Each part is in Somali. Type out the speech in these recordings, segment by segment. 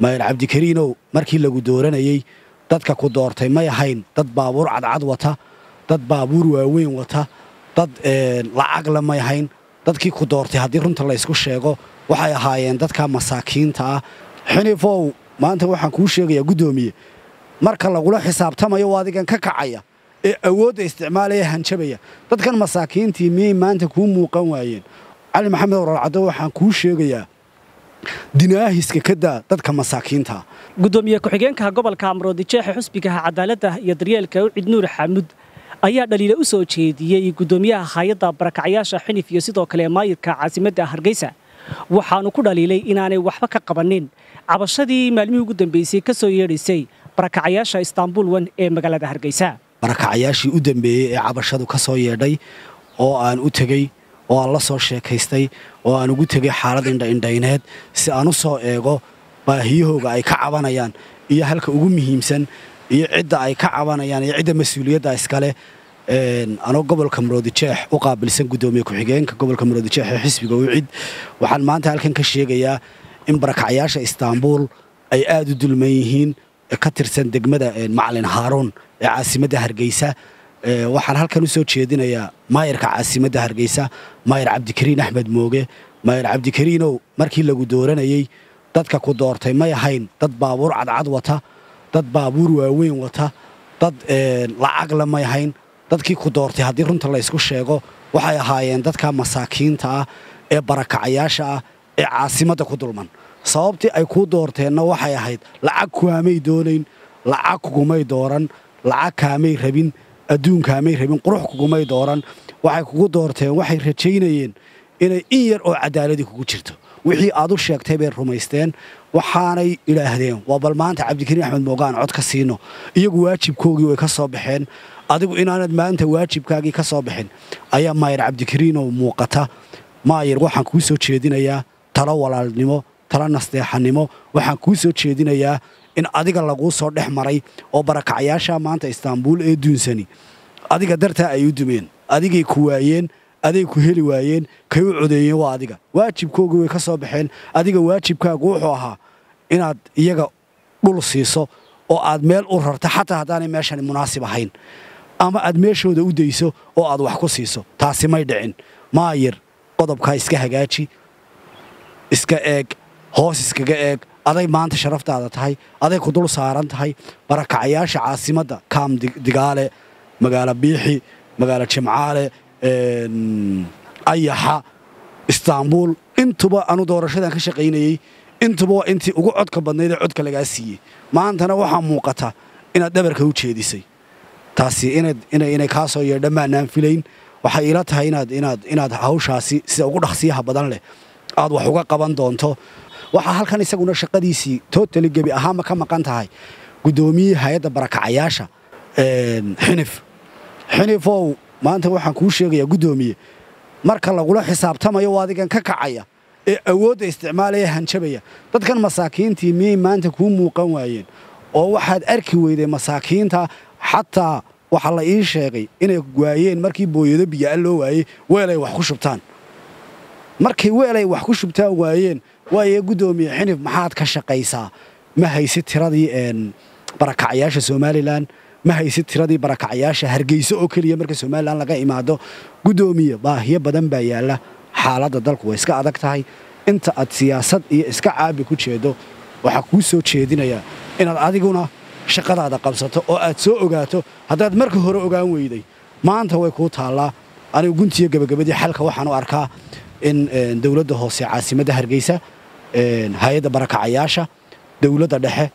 maayir cabdikariinow markii lagu dooranayey dadka ku doortay may ahayn dad baabuur cadcad wata dad baabuur waaweyn wata dad lacagla may ahayn. Dadkii ku doortay haddii runta laysku sheego waxay ahaayeen dadka masaakiinta ah. Xinifow maanta waxaan kuu sheegayaa guddoomiye marka lagula xisaabtamayo oo adigan ka kacaya ee awoodda isticmaalaya hanjabaya. Dadkan masaakiintii miyay maanta kuu muuqan waayeen? Cali maxamed waralcaddo waxaan kuu sheegayaa dinaahiska ka daa dadka masaakiintaa gudoomiye ku-xigeenka gobolka amroodijeexe xusbigaha cadaaladda iyo daryeelka ucid nuur xamuud ayaa dhaliila u soo jeediyey gudoomiyaha hay'adda barakacyaasha xinif iyo sidoo kale maayirka caasimadda hargeysa. Waxaanu ku dhaliilay inaanay waxba ka qabanin. Cabashadii maalmihii ugu dambeysay ka soo yeedhaysay barakacayaasha istaanbul wan ee magaalada hargeysa. Barakacayaashii u dambeeyey ee cabashadu ka soo yeedhay oo aan u tegey oo aan la soo sheekaystay oo aan ugu tegay xaalad indhaindhayneed si aan u soo eego baahiyahooga ay ka cabanayaan iyo halka ugu muhiimsan iyo cidda ay ka cabanayaan iyo cidda mas'uuliyadda iskale anoo gobolka maroodijeex u qaabilsan gudoomiye ku-xigeenka gobolka maroodijeex ee xisbiga ucid waxaan maanta halkan ka sheegayaa in barakacyaasha istaanbul ay aada u dulman yihiin ka tirsan degmada macalin haaruun ee caasimadda hargeysa waxaan halkan u soo jeedinayaa maayirka caasimadda hargeysa maayir cabdikariin axmed mooge. Maayir cabdikariinow markii lagu dooranayey dadka ku doortay may ahayn dad baabuur cadcad wata dad baabuur waaweyn wata dad lacagla may ahayn dadkii ku doortay haddii runta laysku sheego waxay ahaayeen dadka masaakiinta ah ee barakacayaasha ah ee caasimadda ku dulman. Sababtii ay kuu doorteenna waxay ahayd lacag kuwaamay doonayn lacag kugumay dooran lacag kaamay rabin adduunkaamay rabin qurux kugumay dooran waxay kugu doorteen waxay rajaynayeen inay in yar oo cadaaladii kugu jirto. Wixii aad u sheegtay bay rumaysteen waxaanay idhaahdeen waa bal maanta cabdikariin axmed moogaan cod ka siino iyagu waajibkoogii way ka soo baxeen adigu inaanad maanta waajibkaagii ka soo bixin ayaa maayir cabdikariinoo muuqata. Maayir waxaan kuu soo jeedinayaa talo walaalnimo talo nasteexannimo waxaan kuu soo jeedinayaa in adiga laguu soo dhex maray oo barakacayaasha maanta istaanbuul ee duunsani. Adiga dartaa ay u dumeen adigay ku waayeen aday ku heli waayeen kay u codeeyeen waa adiga. Waajibkoogii way ka soo baxeen. Adiga waajibkaagu wuxuu ahaa inaad iyaga dhul siiso oo aad meel u rarta xataa haddaanay meeshani munaasib ahayn. Ama aad meeshooda u dayso oo aad wax ku siiso. Taasi may dhicin. Maayir qodobkaa iska hagaaji iska eeg hoos iskaga eeg aday maanta sharaftaada tahay aday ku dul saaran tahay barakacayaasha caasimadda kaam digaale magaalo biixi magaalo jimcaale ayaxa istaanbuul intuba anu doorashadan ka shaqaynayey intuba waa intii ugu codka badnayd ee codka lagaa siiyey. Maantana waxaa muuqata inaad dhabarka u jeedisay. Taasi inay kaa soo yeedha maanaan filayn. Waxay ila tahay inaad hawshaasi sida ugu dhaqsiyaha badan leh aad wax uga qaban doonto waxaa halkan isaguna shaqadiisii totali gebi ahaanba ka maqan tahay. Guddoomiyihii hay'adda barakacayaasha xinif xinifow maanta waxaan kuu sheegayaa guddoomiye marka lagula xisaabtamayo oo adigan ka kacaya. Ee awoodda isticmaalaya hanjabaya. Dadkan masaakiintii miyay maanta kuu muuqan waayeen? Oo waxaad arki weyday masaakiinta xataa waxaa la ii sheegay inay waayeen markii booyado biyaa loo waayey weelay wax ku shubtaan. Markay weelay wax ku shubtaan waayeen waaye guddoomiye xinif maxaad ka shaqaysaa? Ma haysid tiradii barakacyaasha somalilan ma haysid tiradii barakacyaasha hargeyso oo keliya marka somalilan laga imaado? Guddoomiye baahiyo badan baa yaalla. Xaaladda dalku way iska adag tahay. Inta aad siyaasad iyo iska caabi ku jeedo waxaa kuu soo jeedinayaa inaad adiguna shaqadaada qabsato oo aad soo ogaato. Haddaad marka hore ogaan weyday maanta way kuu taallaa. Anigu guntiyo gebagabadii xalka waxaan u arkaa in dowladda hoose caasimadda hargeysa hay'adda barakacayaasha dowladda dhexe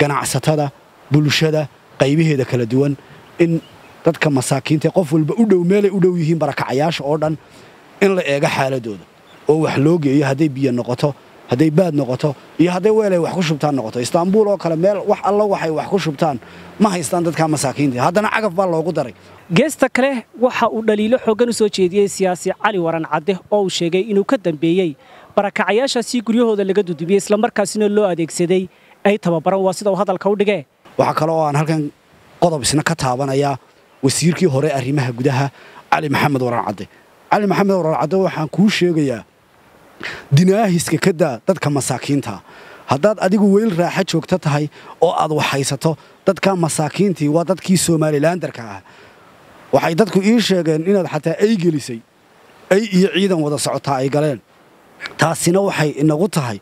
ganacsatada bulshada qaybaheeda kala duwan in dadka masaakiinta qof walba u dhow meelay u dhow yihiin barakacayaasha oo dhan in la eego xaaladooda. Oo wax loo geeyo hadday biyo noqoto hadday baad noqoto iyo hadday weelay wax ku shubtaan noqoto. Istaanbuul oo kale meel wax alla waxay wax ku shubtaan. Ma haystaan dadka masaakiinta. Haddana cagaf baa loogu daray. Geesta kale waxa uu dhaliilo xooggan u soo jeediyey siyaasi cali waran cadde oo uu sheegay inuu ka dambeeyey barakacayaashaasi guryahooda laga dudumiyey islamarkaasina loo adeegsaday ay tababaran waa sida uu hadalka u dhigee waxaa kale oo aan halkan qodob isna ka taabanayaa wasiirkii hore arrimaha gudaha cali maxamed waran cadde cali maxamed waran cadde waxaan kuu sheegayaa dinaahiska ka daa dadka masaakiinta. Haddaad adigu weyl raaxa joogto tahay oo aad waxhaysato dadka masaakiintii waa dadkii somalilandarka ah. Waxay dadku ii sheegeen inaad xataa ay gelisay ay iyo ciidan wada socotaa ay galeen taasina waxay inagu tahay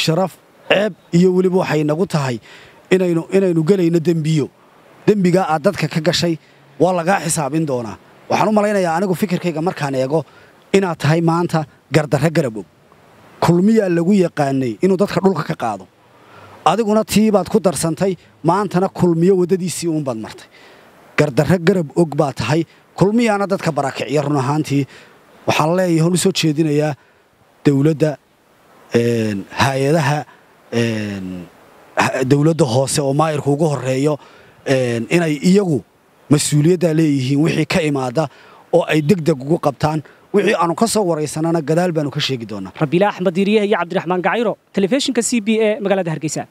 sharaf ceeb iyo weliba waxay inagu tahay inaynu gelayno dembiyo. Dembigaa aad dadka ka gashay waa lagaa xisaabin doonaa. Waxaan u malaynayaa anigu fikirkayga markaan eego inaad tahay maanta gardarre garab og kulmiyaa lagu yaqaanay inuu dadka dhulka ka qaado. Adiguna tii baad ku darsantay maantana kulmiyo waddadiisii uunbaad martay. Gardarre garab og baa tahay kulmiyaana dadka barakiciya run ahaantii. Waxaan leeyahay hon u soo jeedinayaa dowladda hay'adaha dowladda hoose oo maayirka ugu horeeyo inay iyagu mas'uuliyaddaa leeyihiin wixii ka imaada oo ay deg deg ugu qabtaan. Wixii aanu ka soo waraysanana gadaal baanu ka sheegi doonaa. Rabiila axmed diiriye iyo cabdiraxmaan gacayro telefishinka c b e magaalada hargeysa